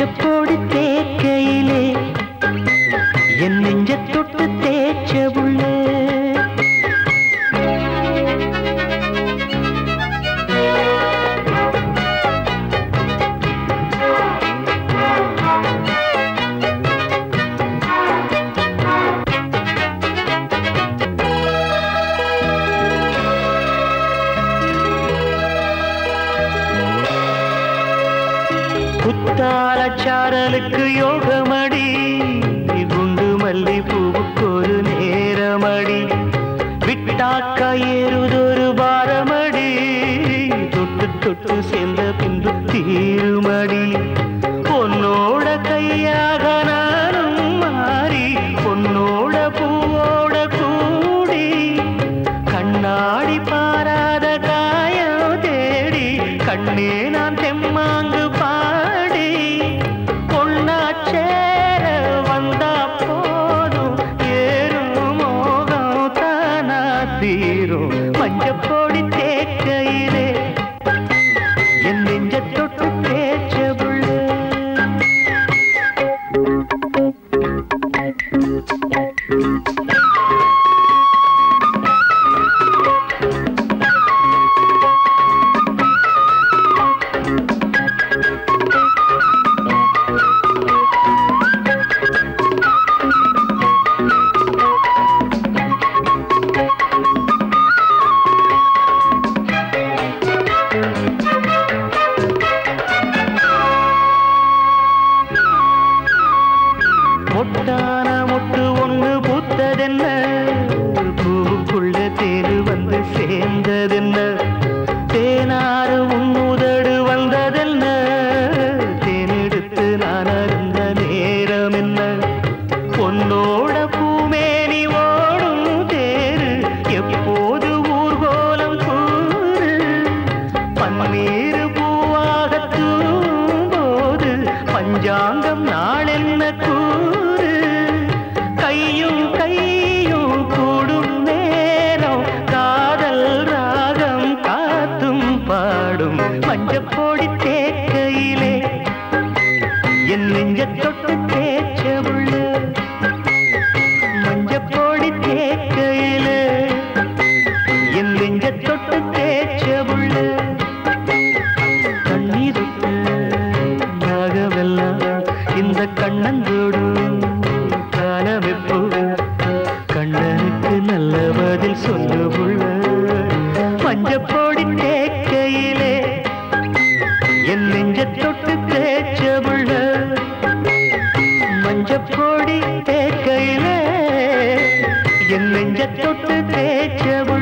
جب சாலச்சாரலுக்கு யோகமடி. குண்டு மல்லி பூவுக்கு ஒரு நேரமடி. விட்டாக்கா ஏறுதொரு பாரமடி. தொட்டு தொட்டு சேர்ந்த பின்பு தீருமடி. பொன்னோட கையாக நானும் மாறி பொன்னோட பூவோட கூடி. கண்ணாடி பா மஞ்சப்பொடி வந்ததென்ன? தேனாறு உன்னுதடு வந்ததென்ன? தேனெடுத்து நான் அறிந்த நேரம் என்ன பொன்னோ பாடும் மஞ்சப்போடி தேக்கையிலே. என் நெஞ்ச தொட்டு தேய்ச்ச உள்ள மஞ்சப்பொடி தேக்கையிலே. என் நெஞ்ச தொட்டு தேய்ச்ச உள்ள கண்ணீருக்கு நாகவெல்லாம் இந்த கண்ணந்தோடு காலமெப்போ மஞ்சப்பொடி தேக்கையிலே